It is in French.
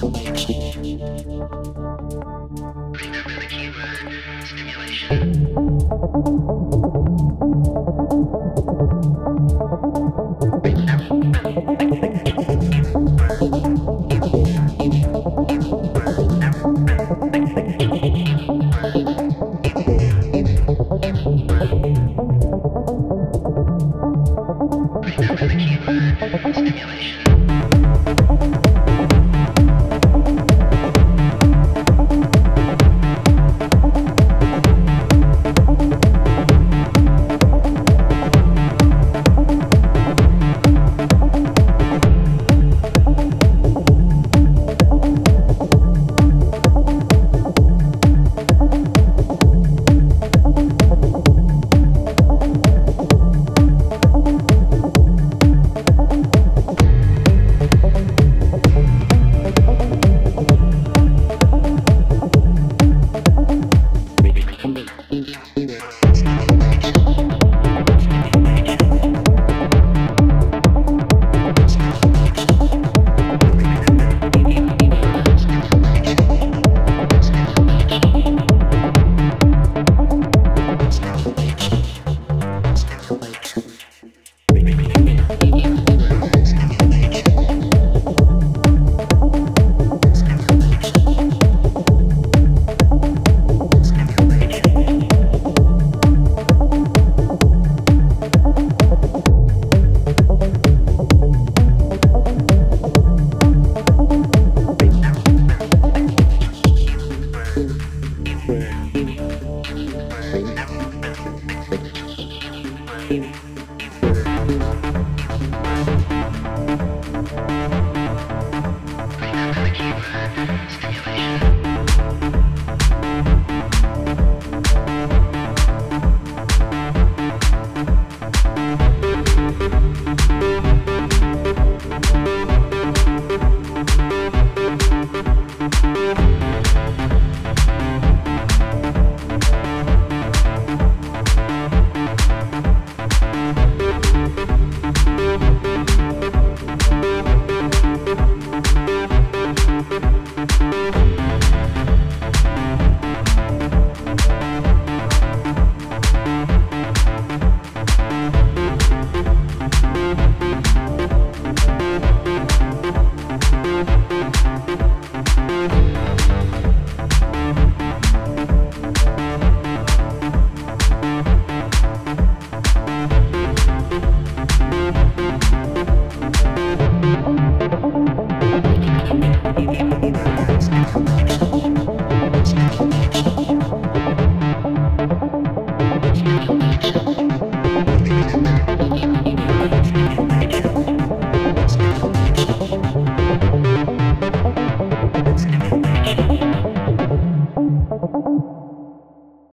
C'est.